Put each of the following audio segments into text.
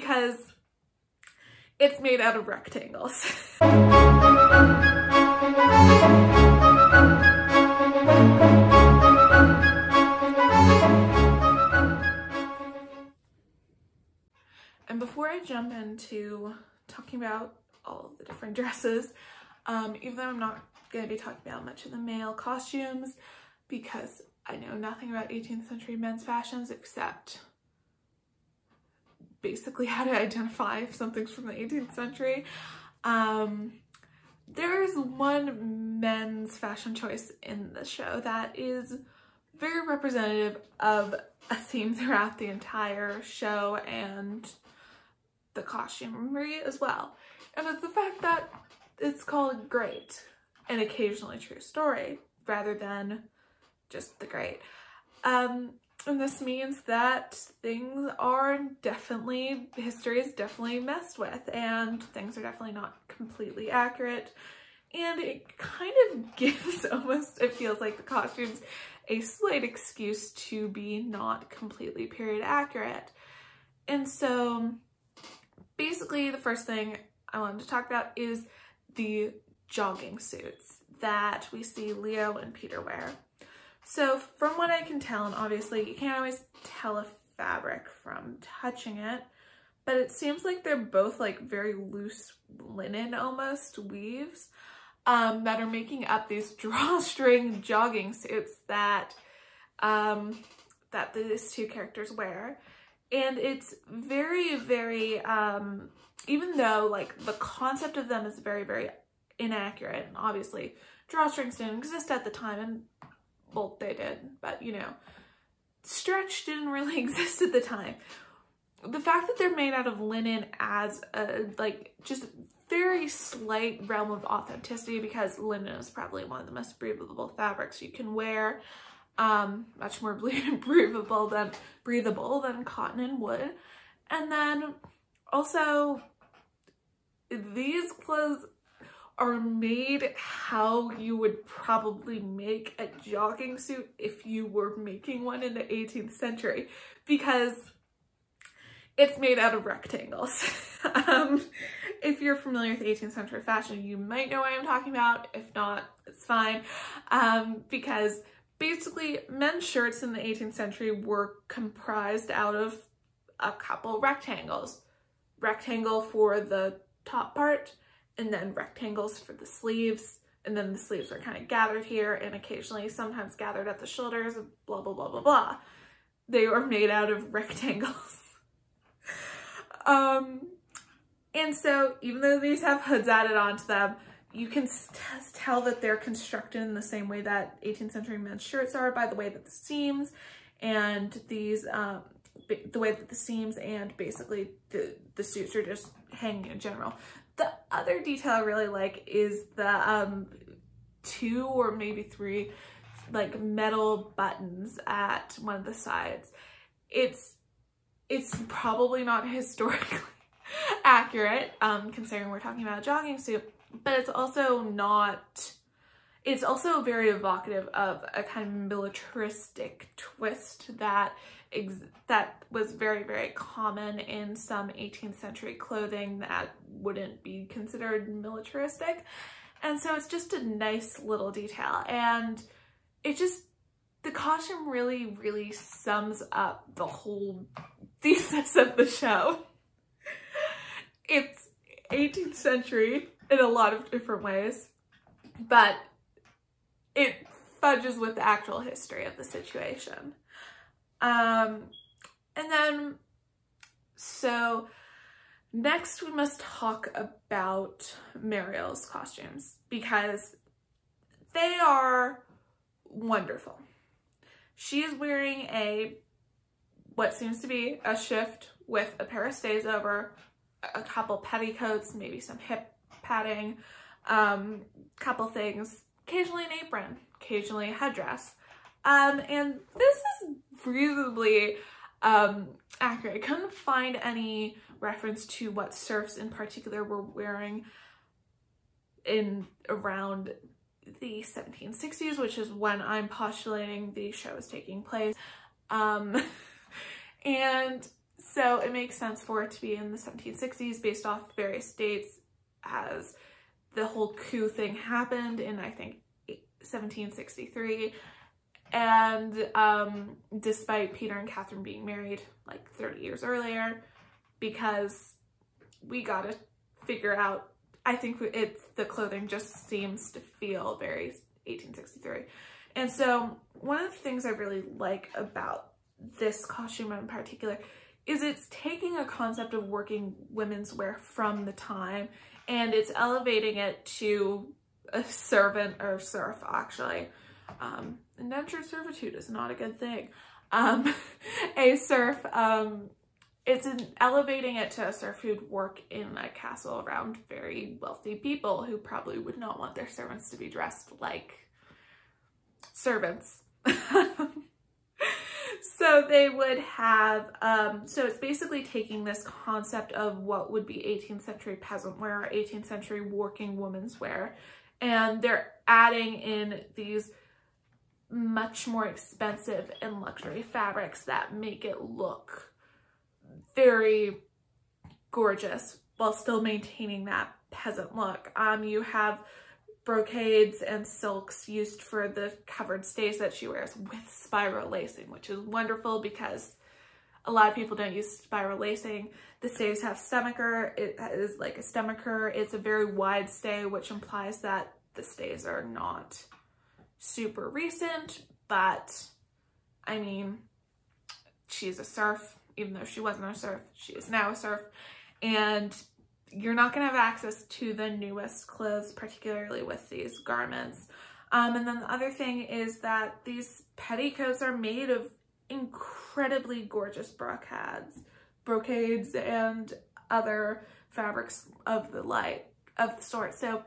because it's made out of rectangles. and before I jump into talking about all the different dresses, um, even though I'm not going to be talking about much of the male costumes because I know nothing about 18th century men's fashions except basically how to identify if something's from the 18th century. Um, there's one men's fashion choice in the show that is very representative of a theme throughout the entire show and the costumery as well. And it's the fact that it's called Great, an occasionally true story, rather than just the great. Um, and this means that things are definitely, history is definitely messed with and things are definitely not completely accurate. And it kind of gives almost, it feels like the costumes a slight excuse to be not completely period accurate. And so basically the first thing I wanted to talk about is the jogging suits that we see Leo and Peter wear. So from what I can tell, and obviously you can't always tell a fabric from touching it, but it seems like they're both like very loose linen almost weaves um, that are making up these drawstring jogging suits that um, that these two characters wear. And it's very, very, um, even though like the concept of them is very, very inaccurate, and obviously drawstrings didn't exist at the time, and well, they did, but you know, stretch didn't really exist at the time. The fact that they're made out of linen adds a, like, just very slight realm of authenticity because linen is probably one of the most breathable fabrics you can wear. Um, much more breathable than breathable than cotton and wood. And then also these clothes are made how you would probably make a jogging suit if you were making one in the 18th century because it's made out of rectangles. um, if you're familiar with 18th century fashion, you might know what I'm talking about. If not, it's fine. Um, because basically men's shirts in the 18th century were comprised out of a couple rectangles. Rectangle for the top part, and then rectangles for the sleeves. And then the sleeves are kind of gathered here and occasionally sometimes gathered at the shoulders, blah, blah, blah, blah, blah. They were made out of rectangles. um, and so even though these have hoods added onto them, you can tell that they're constructed in the same way that 18th century men's shirts are by the way that the seams and these, um, the way that the seams and basically the, the suits are just hanging in general. The other detail I really like is the um, two or maybe three like metal buttons at one of the sides. It's it's probably not historically accurate um, considering we're talking about a jogging suit, but it's also not it's also very evocative of a kind of militaristic twist that that was very, very common in some 18th century clothing that wouldn't be considered militaristic. And so it's just a nice little detail. And it just, the costume really, really sums up the whole thesis of the show. It's 18th century in a lot of different ways, but it fudges with the actual history of the situation. Um, and then, so next we must talk about Marial's costumes because they are wonderful. She is wearing a, what seems to be a shift with a pair of stays over, a couple petticoats, maybe some hip padding, um, couple things, occasionally an apron, occasionally a headdress. Um, and this is reasonably um, accurate. I couldn't find any reference to what serfs in particular were wearing in around the 1760s, which is when I'm postulating the show is taking place. Um, and So it makes sense for it to be in the 1760s based off various dates as the whole coup thing happened in, I think, 1763. And um, despite Peter and Catherine being married like 30 years earlier, because we gotta figure out, I think it's the clothing just seems to feel very 1863. And so one of the things I really like about this costume in particular is it's taking a concept of working women's wear from the time and it's elevating it to a servant or serf actually. Um, indentured servitude is not a good thing. Um, a serf, um, it's an, elevating it to a serf who'd work in a castle around very wealthy people who probably would not want their servants to be dressed like servants. so they would have, um, so it's basically taking this concept of what would be 18th century peasant wear, 18th century working woman's wear, and they're adding in these much more expensive and luxury fabrics that make it look very gorgeous while still maintaining that peasant look. Um, you have brocades and silks used for the covered stays that she wears with spiral lacing, which is wonderful because a lot of people don't use spiral lacing. The stays have stomacher. It is like a stomacher. It's a very wide stay, which implies that the stays are not super recent, but I mean, she's a serf, even though she wasn't a serf, she is now a serf. And you're not gonna have access to the newest clothes, particularly with these garments. Um, and then the other thing is that these petticoats are made of incredibly gorgeous brocades, brocades and other fabrics of the like of the sort. So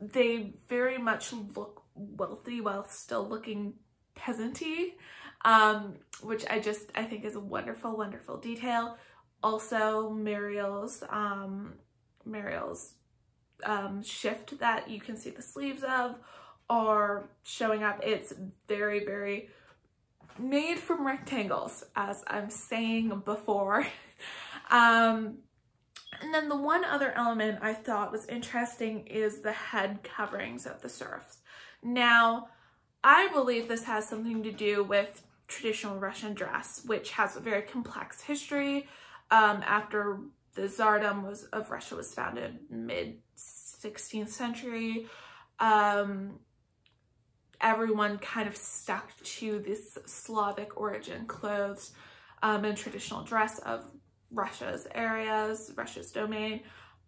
they very much look wealthy while still looking peasanty, um, which I just, I think is a wonderful, wonderful detail. Also, Marial's, um, um, shift that you can see the sleeves of are showing up. It's very, very made from rectangles, as I'm saying before. um, and then the one other element I thought was interesting is the head coverings of the serfs. Now, I believe this has something to do with traditional Russian dress, which has a very complex history um, after the Tsardom was, of Russia was founded mid 16th century. Um, everyone kind of stuck to this Slavic origin clothes um, and traditional dress of Russia's areas, Russia's domain,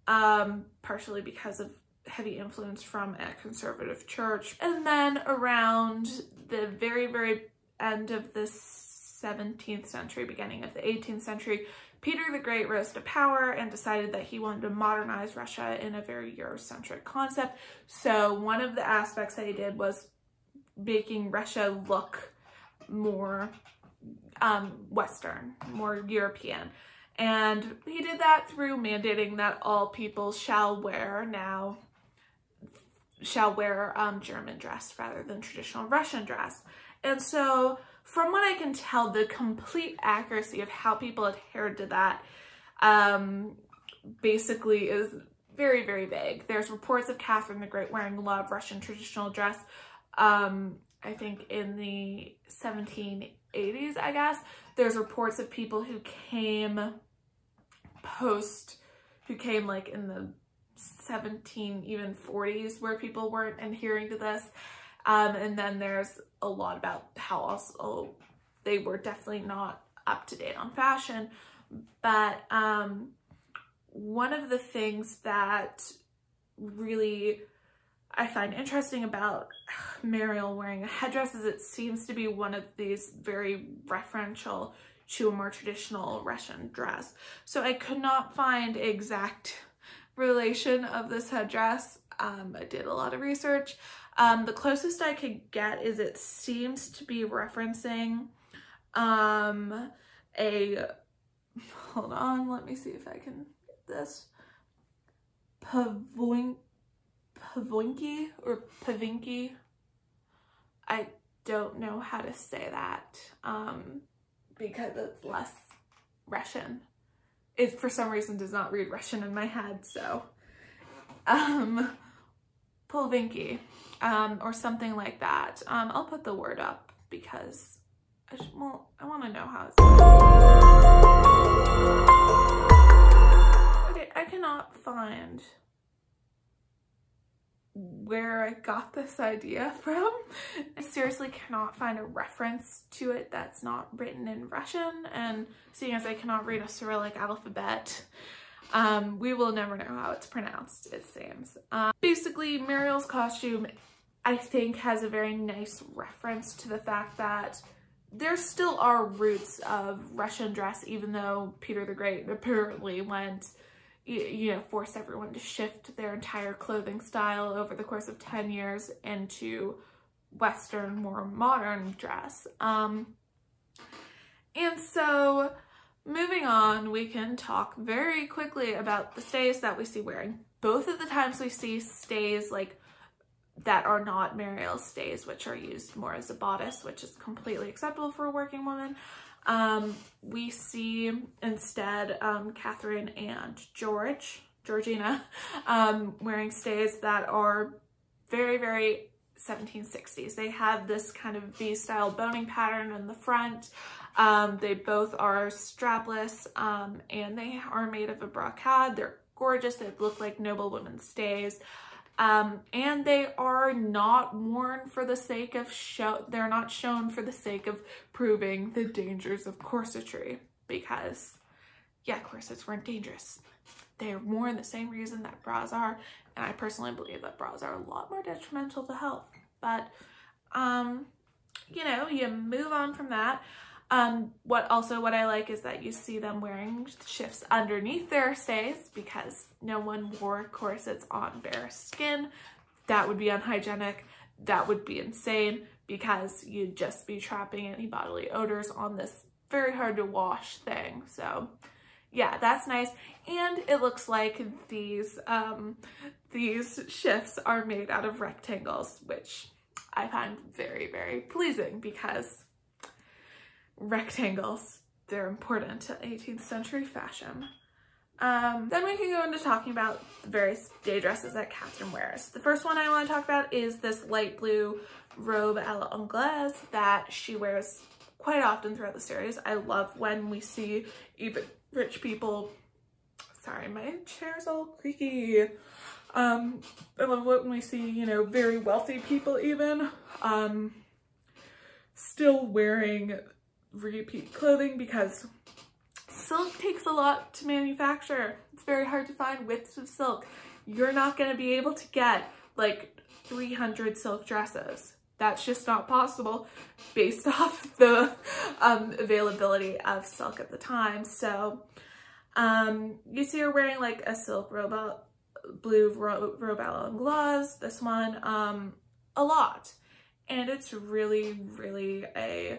um, partially because of heavy influence from a conservative church. And then around the very, very end of the 17th century, beginning of the 18th century, Peter the Great rose to power and decided that he wanted to modernize Russia in a very Eurocentric concept. So one of the aspects that he did was making Russia look more um, Western, more European. And he did that through mandating that all people shall wear now, shall wear um, German dress rather than traditional Russian dress. And so from what I can tell, the complete accuracy of how people adhered to that um, basically is very, very vague. There's reports of Catherine the Great wearing a lot of Russian traditional dress, um, I think in the 1780s, I guess. There's reports of people who came post, who came like in the 17, even 40s where people weren't adhering to this. Um, and then there's a lot about how also they were definitely not up to date on fashion. But um, one of the things that really I find interesting about Marial wearing a headdress is it seems to be one of these very referential to a more traditional Russian dress. So I could not find exact relation of this headdress. Um, I did a lot of research. Um, the closest I could get is it seems to be referencing um, a, hold on, let me see if I can get this, Pavoink, Pavoinky or Pavinky. I don't know how to say that um, because it's less Russian. It for some reason does not read Russian in my head, so um Polvinki, um, or something like that. Um, I'll put the word up because I well, I want to know how it's Okay, I cannot find where I got this idea from. I seriously cannot find a reference to it that's not written in Russian and seeing as I cannot read a Cyrillic alphabet, um, we will never know how it's pronounced, it seems. Um, basically, Marial's costume, I think, has a very nice reference to the fact that there still are roots of Russian dress, even though Peter the Great apparently went, you know, forced everyone to shift their entire clothing style over the course of 10 years into Western, more modern dress. Um, and so Moving on, we can talk very quickly about the stays that we see wearing. Both of the times we see stays like that are not Marial stays, which are used more as a bodice, which is completely acceptable for a working woman. Um, we see instead um, Catherine and George, Georgina, um, wearing stays that are very, very 1760s. They have this kind of V-style boning pattern in the front. Um, they both are strapless um, and they are made of a brocade. They're gorgeous. They look like noble women stays. Um, and they are not worn for the sake of show, they're not shown for the sake of proving the dangers of corsetry because yeah, corsets weren't dangerous. They're worn the same reason that bras are. And I personally believe that bras are a lot more detrimental to health. But, um, you know, you move on from that. Um, what also what I like is that you see them wearing shifts underneath their stays because no one wore corsets on bare skin. That would be unhygienic. That would be insane because you'd just be trapping any bodily odors on this very hard to wash thing. So yeah, that's nice. And it looks like these, um, these shifts are made out of rectangles, which I find very, very pleasing because rectangles. They're important to 18th century fashion. Um, then we can go into talking about the various day dresses that Catherine wears. The first one I want to talk about is this light blue robe a l'anglaise that she wears quite often throughout the series. I love when we see even rich people, sorry, my chair's all creaky. Um, I love when we see, you know, very wealthy people even, um, still wearing repeat clothing because silk takes a lot to manufacture. It's very hard to find widths of silk. You're not going to be able to get like 300 silk dresses. That's just not possible based off the um, availability of silk at the time. So um, you see her wearing like a silk robe, blue ro robe gloves, this one, um, a lot. And it's really, really a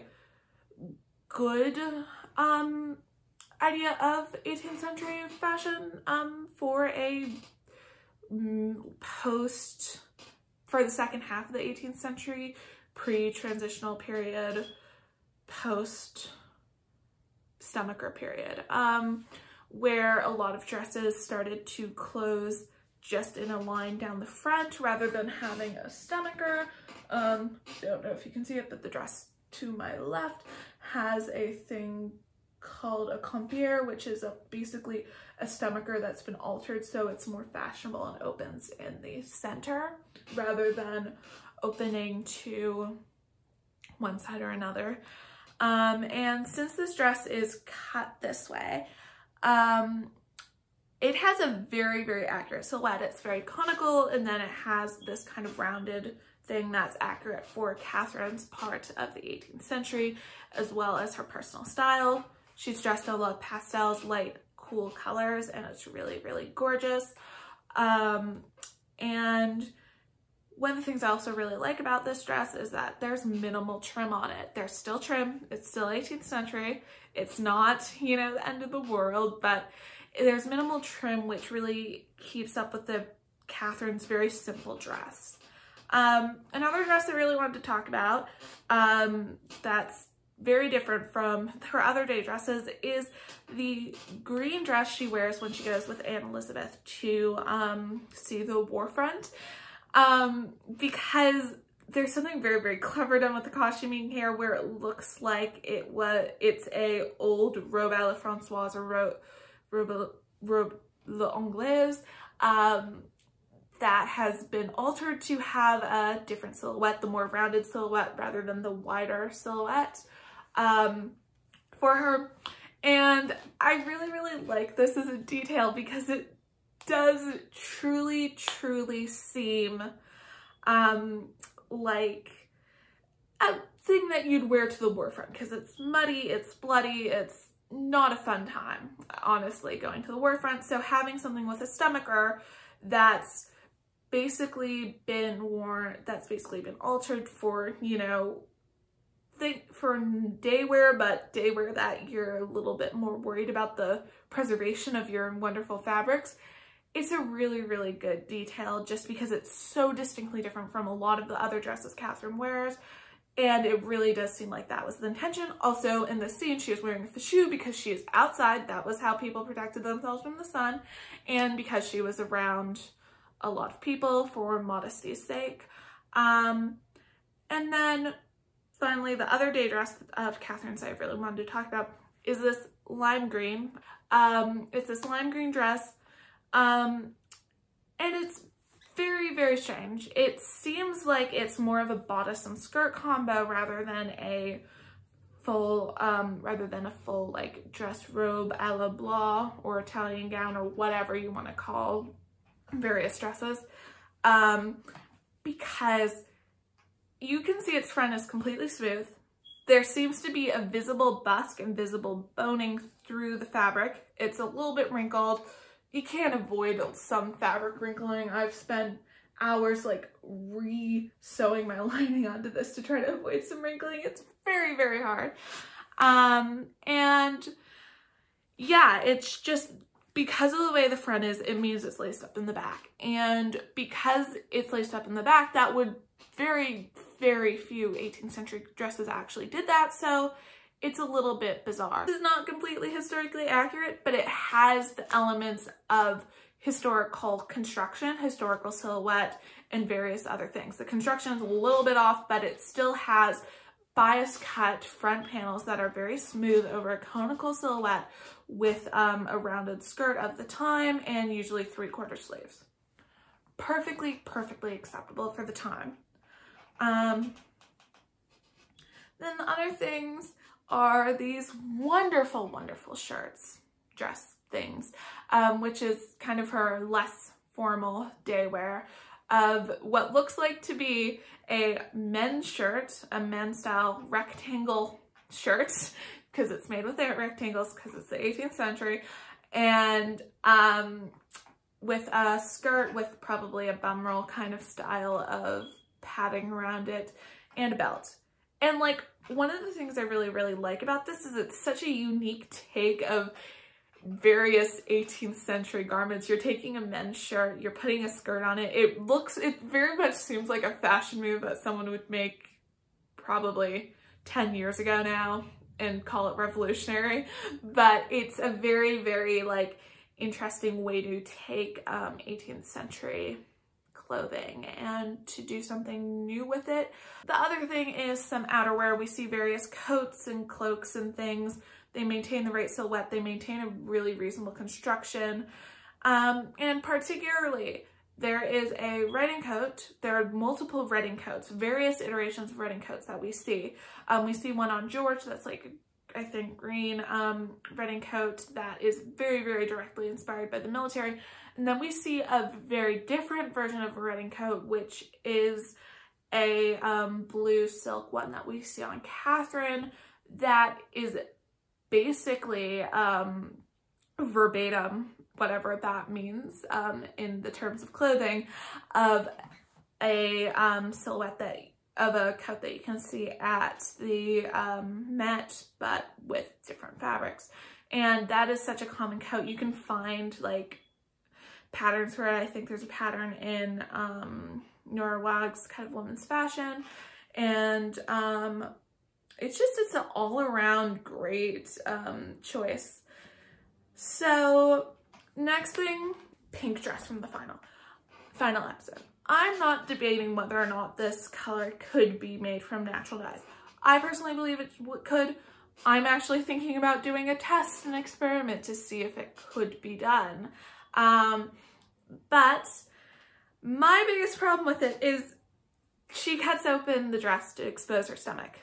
good um, idea of 18th century fashion um, for a mm, post, for the second half of the 18th century, pre-transitional period, post stomacher period, um, where a lot of dresses started to close just in a line down the front rather than having a stomacher. Um, don't know if you can see it, but the dress to my left has a thing called a compère, which is a basically a stomacher that's been altered so it's more fashionable and opens in the center rather than opening to one side or another. Um, and since this dress is cut this way, um, it has a very, very accurate silhouette. It's very conical and then it has this kind of rounded thing that's accurate for Catherine's part of the 18th century, as well as her personal style. She's dressed in a lot of pastels, light, cool colors, and it's really, really gorgeous. Um, and one of the things I also really like about this dress is that there's minimal trim on it. There's still trim, it's still 18th century. It's not, you know, the end of the world, but there's minimal trim, which really keeps up with the Catherine's very simple dress. Um, another dress I really wanted to talk about um, that's very different from her other day dresses is the green dress she wears when she goes with Aunt Elizabeth to um, see the war front. Um, because there's something very, very clever done with the costuming here where it looks like it was, it's a old robe à la française or robe, robe, robe l'anglaise um, that has been altered to have a different silhouette, the more rounded silhouette rather than the wider silhouette um, for her. And I really, really like this as a detail because it does truly, truly seem um, like a thing that you'd wear to the warfront because it's muddy, it's bloody, it's not a fun time, honestly, going to the warfront. So having something with a stomacher that's basically been worn, that's basically been altered for, you know, think for day wear, but day wear that you're a little bit more worried about the preservation of your wonderful fabrics. It's a really, really good detail just because it's so distinctly different from a lot of the other dresses Catherine wears. And it really does seem like that was the intention. Also in this scene, she was wearing a fichu because she is outside. That was how people protected themselves from the sun. And because she was around a lot of people for modesty's sake. Um, and then finally, the other day dress of Catherine's I really wanted to talk about is this lime green. Um, it's this lime green dress, um, and it's very, very strange. It seems like it's more of a bodice and skirt combo rather than a full, um, rather than a full like dress robe a la blah or Italian gown or whatever you want to call various dresses. Um, because you can see its front is completely smooth. There seems to be a visible busk and visible boning through the fabric. It's a little bit wrinkled. You can't avoid some fabric wrinkling. I've spent hours like re-sewing my lining onto this to try to avoid some wrinkling. It's very, very hard. Um, and yeah, it's just because of the way the front is, it means it's laced up in the back. And because it's laced up in the back, that would very, very few 18th century dresses actually did that. So it's a little bit bizarre. This is not completely historically accurate, but it has the elements of historical construction, historical silhouette, and various other things. The construction is a little bit off, but it still has bias cut front panels that are very smooth over a conical silhouette with um, a rounded skirt of the time and usually three quarter sleeves. Perfectly, perfectly acceptable for the time. Um, then the other things are these wonderful, wonderful shirts, dress things, um, which is kind of her less formal day wear of what looks like to be a men's shirt, a men's style rectangle shirt, because it's made with rectangles because it's the 18th century, and um, with a skirt with probably a bum roll kind of style of padding around it and a belt. And like one of the things I really, really like about this is it's such a unique take of various 18th century garments. You're taking a men's shirt, you're putting a skirt on it. It looks, it very much seems like a fashion move that someone would make probably 10 years ago now and call it revolutionary. But it's a very, very like interesting way to take um, 18th century clothing and to do something new with it. The other thing is some outerwear. We see various coats and cloaks and things. They maintain the right silhouette. They maintain a really reasonable construction. Um, and particularly, there is a riding coat. There are multiple riding coats, various iterations of riding coats that we see. Um, we see one on George that's like, I think, green um, coat that is very, very directly inspired by the military. And then we see a very different version of a riding coat, which is a um, blue silk one that we see on Catherine that is basically um, verbatim, whatever that means um, in the terms of clothing, of a um, silhouette that of a coat that you can see at the um, Met, but with different fabrics. And that is such a common coat. You can find like patterns for it. I think there's a pattern in um, Norah Waugh's kind of women's fashion. And um, it's just, it's an all around great um, choice. So next thing, pink dress from the final, final episode. I'm not debating whether or not this color could be made from natural dyes. I personally believe it could. I'm actually thinking about doing a test, an experiment to see if it could be done. Um, but my biggest problem with it is she cuts open the dress to expose her stomach.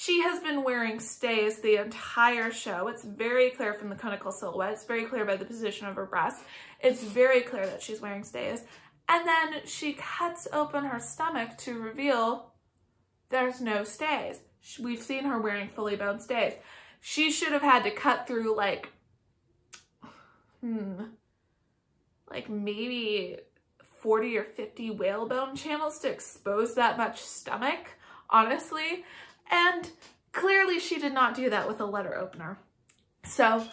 She has been wearing stays the entire show. It's very clear from the conical silhouette. It's very clear by the position of her breasts. It's very clear that she's wearing stays. And then she cuts open her stomach to reveal there's no stays. We've seen her wearing fully boned stays. She should have had to cut through like, hmm, like maybe 40 or 50 whalebone channels to expose that much stomach, honestly. And clearly she did not do that with a letter opener. So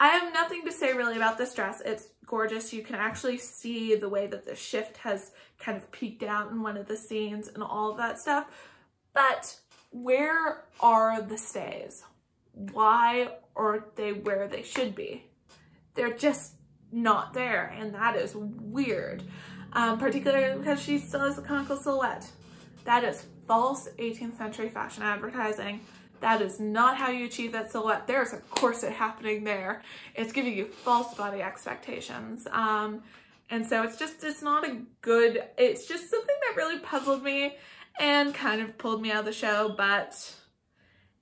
I have nothing to say really about this dress. It's gorgeous. You can actually see the way that the shift has kind of peeked out in one of the scenes and all of that stuff. But where are the stays? Why aren't they where they should be? They're just not there and that is weird. Um, particularly because she still has a conical silhouette. That is false 18th century fashion advertising. That is not how you achieve that silhouette. There's a corset happening there. It's giving you false body expectations. Um, and so it's just, it's not a good, it's just something that really puzzled me and kind of pulled me out of the show. But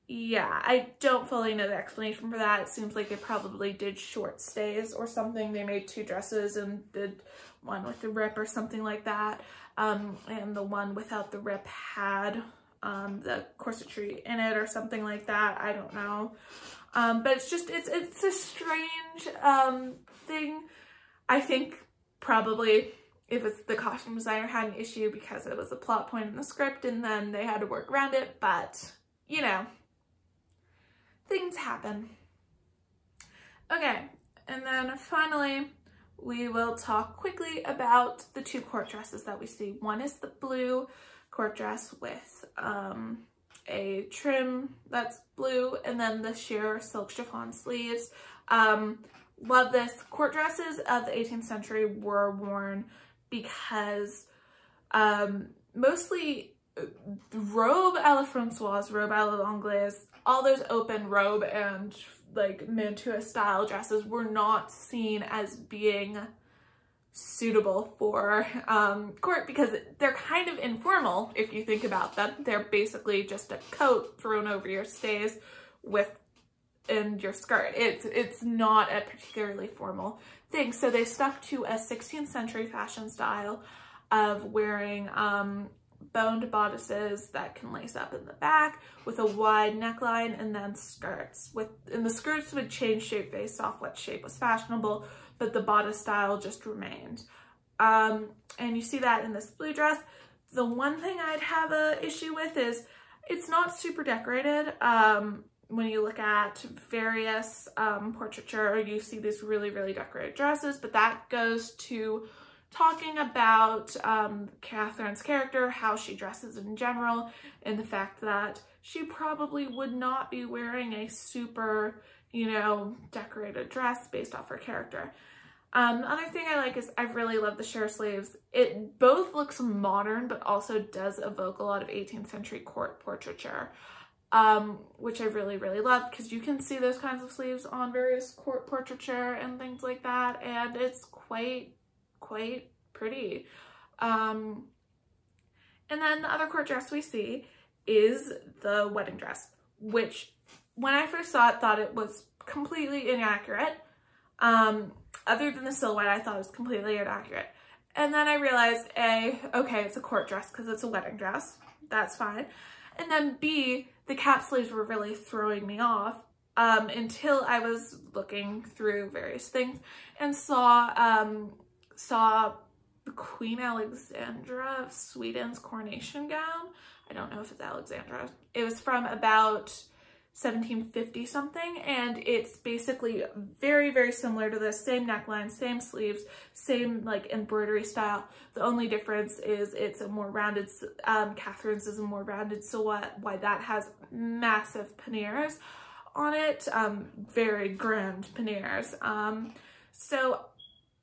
yeah, I don't fully know the explanation for that. It seems like they probably did short stays or something. They made two dresses and did one with the rip or something like that um, and the one without the rip had um, the corsetry in it or something like that. I don't know. Um, but it's just, it's, it's a strange um, thing. I think probably if it's the costume designer had an issue because it was a plot point in the script and then they had to work around it, but you know, things happen. Okay, and then finally, we will talk quickly about the two court dresses that we see. One is the blue court dress with um, a trim that's blue and then the sheer silk chiffon sleeves. Um, love this. Court dresses of the 18th century were worn because um, mostly robe à la française, robe à l'anglaise, all those open robe and like mantua style dresses were not seen as being suitable for um, court because they're kind of informal if you think about them. They're basically just a coat thrown over your stays with and your skirt. It's it's not a particularly formal thing. So they stuck to a 16th century fashion style of wearing um, boned bodices that can lace up in the back with a wide neckline and then skirts with and the skirts would change shape based off what shape was fashionable but the bodice style just remained. Um, and you see that in this blue dress. The one thing I'd have a issue with is it's not super decorated. Um, when you look at various um, portraiture you see these really really decorated dresses but that goes to talking about um, Catherine's character, how she dresses in general, and the fact that she probably would not be wearing a super, you know, decorated dress based off her character. Um, the other thing I like is I really love the sheer sleeves. It both looks modern, but also does evoke a lot of 18th century court portraiture, um, which I really, really love because you can see those kinds of sleeves on various court portraiture and things like that. And it's quite quite pretty. Um, and then the other court dress we see is the wedding dress, which when I first saw it, thought it was completely inaccurate. Um, other than the silhouette, I thought it was completely inaccurate. And then I realized A, okay, it's a court dress because it's a wedding dress. That's fine. And then B, the cap sleeves were really throwing me off um, until I was looking through various things and saw um, saw the Queen Alexandra of Sweden's coronation gown. I don't know if it's Alexandra. It was from about 1750 something and it's basically very very similar to this same neckline same sleeves same like embroidery style the only difference is it's a more rounded um catherine's is a more rounded silhouette why that has massive panniers on it um very grand panniers um so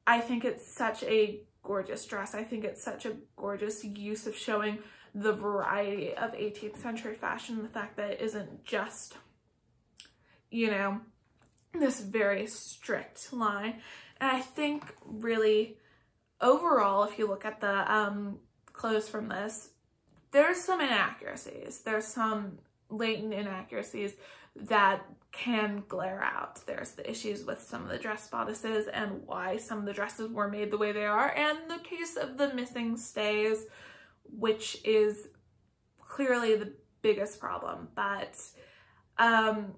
i think it's such a gorgeous dress i think it's such a gorgeous use of showing the variety of 18th century fashion, the fact that it isn't just, you know, this very strict line. And I think really overall, if you look at the um, clothes from this, there's some inaccuracies. There's some latent inaccuracies that can glare out. There's the issues with some of the dress bodices and why some of the dresses were made the way they are, and the case of the missing stays, which is clearly the biggest problem. But um,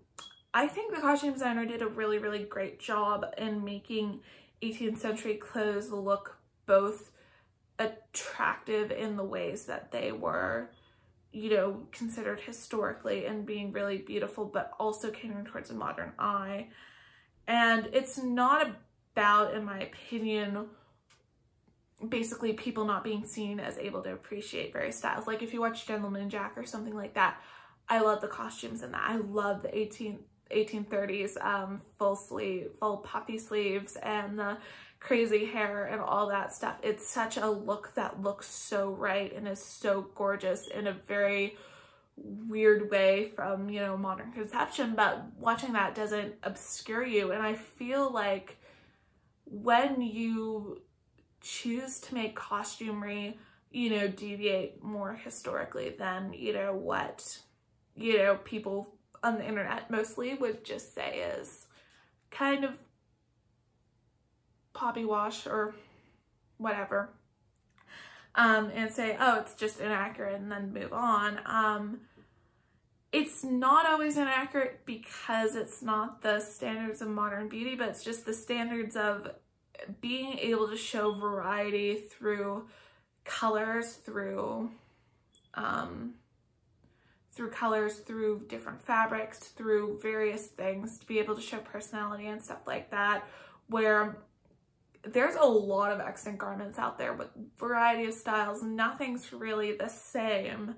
I think the costume designer did a really, really great job in making 18th century clothes look both attractive in the ways that they were, you know, considered historically and being really beautiful, but also catering towards a modern eye. And it's not about, in my opinion, basically people not being seen as able to appreciate various styles. Like if you watch Gentleman Jack or something like that, I love the costumes in that. I love the 18, 1830s um, full sleeve, full puffy sleeves and the crazy hair and all that stuff. It's such a look that looks so right and is so gorgeous in a very weird way from, you know, modern conception, but watching that doesn't obscure you. And I feel like when you choose to make costumery, you know, deviate more historically than, you know, what, you know, people on the internet mostly would just say is kind of poppy wash or whatever. Um, and say, oh, it's just inaccurate and then move on. Um, it's not always inaccurate because it's not the standards of modern beauty, but it's just the standards of being able to show variety through colors, through um, through colors, through different fabrics, through various things to be able to show personality and stuff like that, where there's a lot of extant garments out there with variety of styles. Nothing's really the same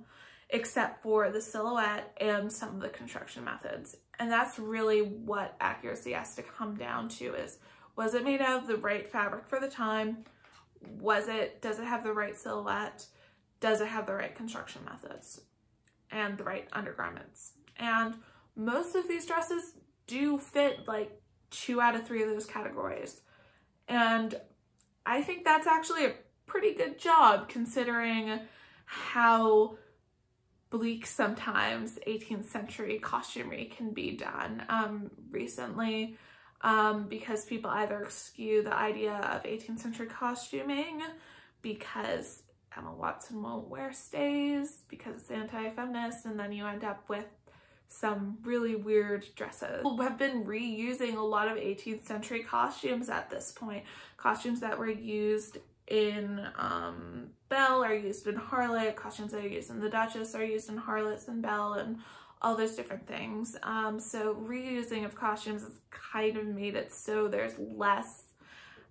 except for the silhouette and some of the construction methods. And that's really what accuracy has to come down to is was it made out of the right fabric for the time? Was it, does it have the right silhouette? Does it have the right construction methods and the right undergarments? And most of these dresses do fit like two out of three of those categories. And I think that's actually a pretty good job considering how bleak sometimes 18th century costumery can be done. Um, recently, um, because people either skew the idea of 18th century costuming because Emma Watson won't wear stays because it's anti-feminist and then you end up with some really weird dresses. We have been reusing a lot of 18th century costumes at this point. Costumes that were used in um, Belle are used in Harlot, costumes that are used in The Duchess are used in Harlots and Belle and all those different things. Um, so reusing of costumes has kind of made it so there's less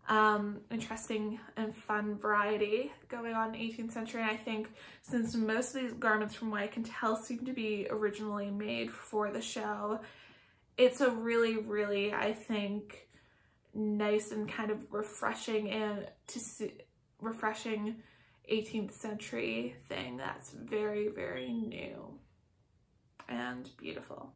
um, interesting and fun variety going on in 18th century. And I think since most of these garments from what I can tell seem to be originally made for the show, it's a really, really, I think, nice and kind of refreshing and to see, refreshing 18th century thing that's very, very new and beautiful.